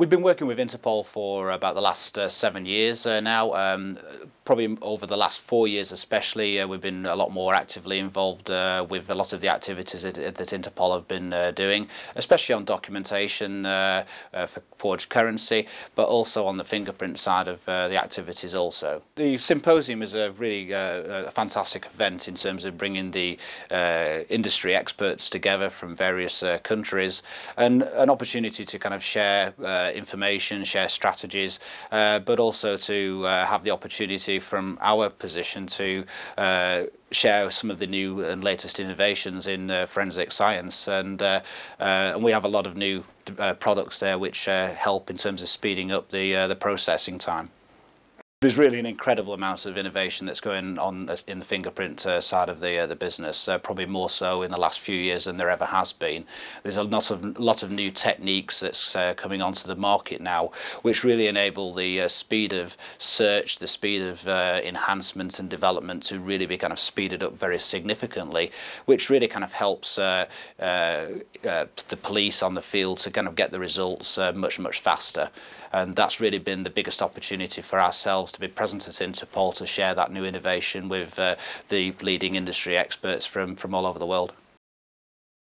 We've been working with Interpol for about the last uh, seven years uh, now. Um, probably over the last four years especially, uh, we've been a lot more actively involved uh, with a lot of the activities that, that Interpol have been uh, doing, especially on documentation uh, for forged currency, but also on the fingerprint side of the activities also. The symposium is a really a fantastic event in terms of bringing the industry experts together from various countries and an opportunity to kind of share uh, information, share strategies, uh, but also to uh, have the opportunity from our position to uh, share some of the new and latest innovations in uh, forensic science and uh, uh, and we have a lot of new products there which help in terms of speeding up the the processing time. There's really an incredible amount of innovation that's going on in the fingerprint uh, side of the uh, the business, uh, probably more so in the last few years than there ever has been. There's a lot of lot of new techniques that's uh, coming onto the market now, which really enable the uh, speed of search, the speed of uh, enhancement and development to really be kind of speeded up very significantly, which really kind of helps the police on the field to kind of get the results much much faster. And that's really been the biggest opportunity for ourselves to be present at Interpol to share that new innovation with uh, the leading industry experts from, from all over the world.